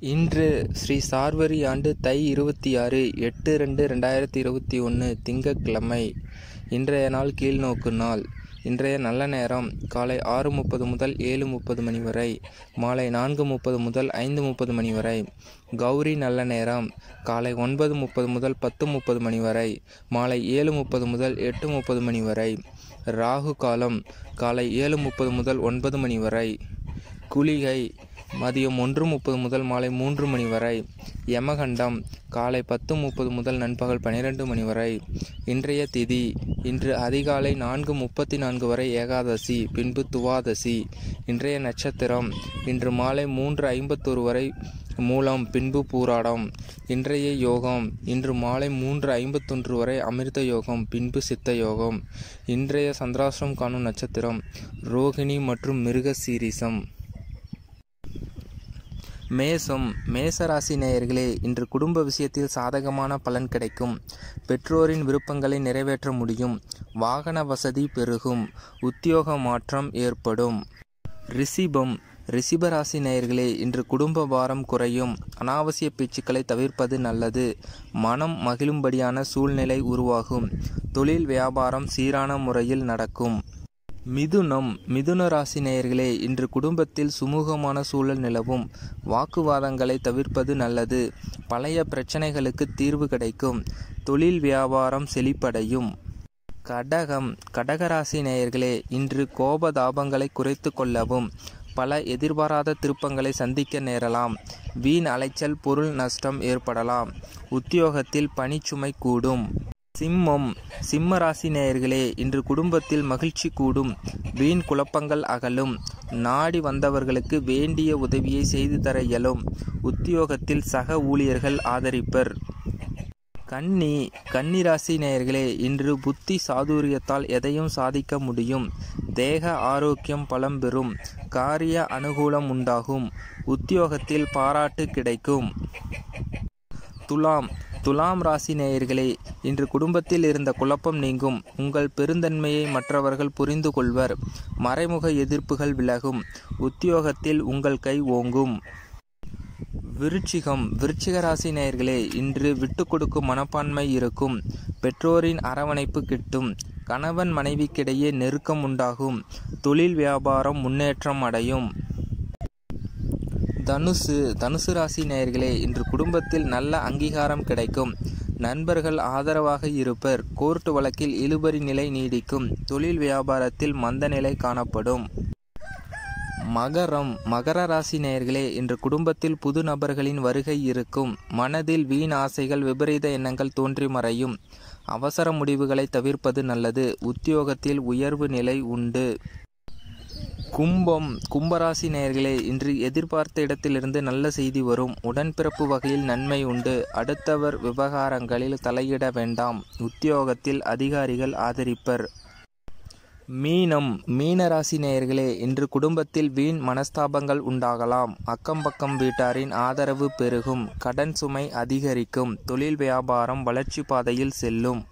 இன்று ஸ்ரீ சார்வரி ஆண்டு தை இருபத்தி ஆறு எட்டு ரெண்டு ரெண்டாயிரத்தி இருபத்தி ஒன்று திங்கட்கிழமை. இன்றைய நாள் கீழ்நோக்கு நாள். இன்றைய நல்ல நேரம் காலை ஆறு முப்பது முதல் ஏழு முப்பது மணி வரை மாலை நான்கு முப்பது முதல் ஐந்து முப்பது மணி வரை. கௌரி நல்ல நேரம் காலை ஒன்பது முப்பது முதல் பத்து முப்பது மணி வரை மாலை ஏழு முப்பது முதல் எட்டு முப்பது மணி வரை. ராகு காலம் காலை ஏழு முப்பது முதல் ஒன்பது மணி வரை. குளிகை மதியம் ஒன்று முப்பது முதல் மாலை மூன்று மணி வரை. யமகண்டம் காலை பத்து முப்பது முதல் நண்பகல் பன்னிரெண்டு மணி வரை. இன்றைய திதி இன்று அதிகாலை நான்கு முப்பத்தி நான்கு வரை ஏகாதசி பின்பு துவாதசி. இன்றைய நட்சத்திரம் இன்று மாலை மூன்று ஐம்பத்தொரு வரை மூலம் பின்பு பூராடம். இன்றைய யோகம் இன்று மாலை மூன்று ஐம்பத்தொன்று வரை அமிர்த யோகம் பின்பு சித்த யோகம். இன்றைய சந்திராசிரம் காணும் நட்சத்திரம் ரோகிணி மற்றும் மிருக சீரிசம் மேசம் மேசராசி நேயர்களே இன்று குடும்ப விஷயத்தில் சாதகமான பலன் கிடைக்கும். பெற்றோரின் விருப்பங்களை நிறைவேற்ற முடியும். வாகன வசதி பெருகும். உத்தியோக மாற்றம் ஏற்படும். ரிஷிபம். ரிஷிபராசி நேயர்களே இன்று குடும்ப பாரம் குறையும். அனாவசிய பேச்சுக்களை தவிர்ப்பது நல்லது. மனம் மகிழும்படியான சூழ்நிலை உருவாகும். தொழில் வியாபாரம் சீரான முறையில் நடக்கும். மிதுனம் மிதுன ராசி நேயர்களே இன்று குடும்பத்தில் சுமூகமான சூழல் நிலவும். வாக்குவாதங்களை தவிர்ப்பது நல்லது. பழைய பிரச்சனைகளுக்கு தீர்வு கிடைக்கும். தொழில் வியாபாரம் செழிப்படையும். கடகம் கடகராசி நேயர்களே இன்று கோபதாபங்களை குறைத்து கொள்ளவும். பல எதிர்பாராத திருப்பங்களை சந்திக்க நேரலாம். வீண் அலைச்சல் பொருள் நஷ்டம் ஏற்படலாம். உத்தியோகத்தில் பணிச்சுமை கூடும். சிம்மம் சிம்ம ராசி நேயர்களே இன்று குடும்பத்தில் மகிழ்ச்சி கூடும். வீண் குழப்பங்கள் அகலும். நாடி வந்தவர்களுக்கு வேண்டிய உதவியை செய்து தர இயலும். உத்தியோகத்தில் சக ஊழியர்கள் ஆதரிப்பர். கன்னி கன்னி ராசி நேயர்களே இன்று புத்தி சாதுரியத்தால் எதையும் சாதிக்க முடியும். தேக ஆரோக்கியம் பலம் பெறும். காரிய அனுகூலம் உண்டாகும். உத்தியோகத்தில் பாராட்டு கிடைக்கும். துலாம் துலாம் ராசி நேயர்களே இன்று குடும்பத்தில் இருந்த குழப்பம் நீங்கும். உங்கள் பெருந்தன்மையை மற்றவர்கள் புரிந்து கொள்வர். மறைமுக எதிர்ப்புகள் விலகும். உத்தியோகத்தில் உங்கள் கை ஓங்கும். விருச்சிகம். விருச்சிக ராசி நேயர்களே இன்று விட்டு கொடுக்கும் மனப்பான்மை இருக்கும். பெற்றோரின் அரவணைப்பு கிட்டும். கணவன் மனைவிக்கிடையே நெருக்கம் உண்டாகும். தொழில் வியாபாரம் முன்னேற்றம் அடையும். தனுசு தனுசு ராசி நேயர்களே இன்று குடும்பத்தில் நல்ல அங்கீகாரம் கிடைக்கும். நண்பர்கள் ஆதரவாக இருப்பர். கோர்ட்டு வழக்கில் இழுபறி நிலை நீடிக்கும். தொழில் வியாபாரத்தில் மந்த நிலை காணப்படும். மகரம். மகர ராசி நேயர்களே இன்று குடும்பத்தில் புது நபர்களின் வருகை இருக்கும். மனதில் வீண் ஆசைகள் விபரீத எண்ணங்கள் தோன்றி மறையும். அவசர முடிவுகளை தவிர்ப்பது நல்லது. உத்தியோகத்தில் உயர்வு நிலை உண்டு. கும்பம் கும்பராசி நேயர்களே இன்று எதிர்பார்த்த இடத்திலிருந்து நல்ல செய்தி வரும். உடன்பிறப்பு வகையில் நன்மை உண்டு. அடுத்தவர் விவகாரங்களில் தலையிட வேண்டாம். உத்தியோகத்தில் அதிகாரிகள் ஆதரிப்பர். மீனம் மீனராசி நேயர்களே இன்று குடும்பத்தில் வீண் மனஸ்தாபங்கள் உண்டாகலாம். அக்கம் பக்கம் வீட்டாரின் ஆதரவு பெருகும். கடன் சுமை அதிகரிக்கும். தொழில் வியாபாரம் வளர்ச்சி பாதையில் செல்லும்.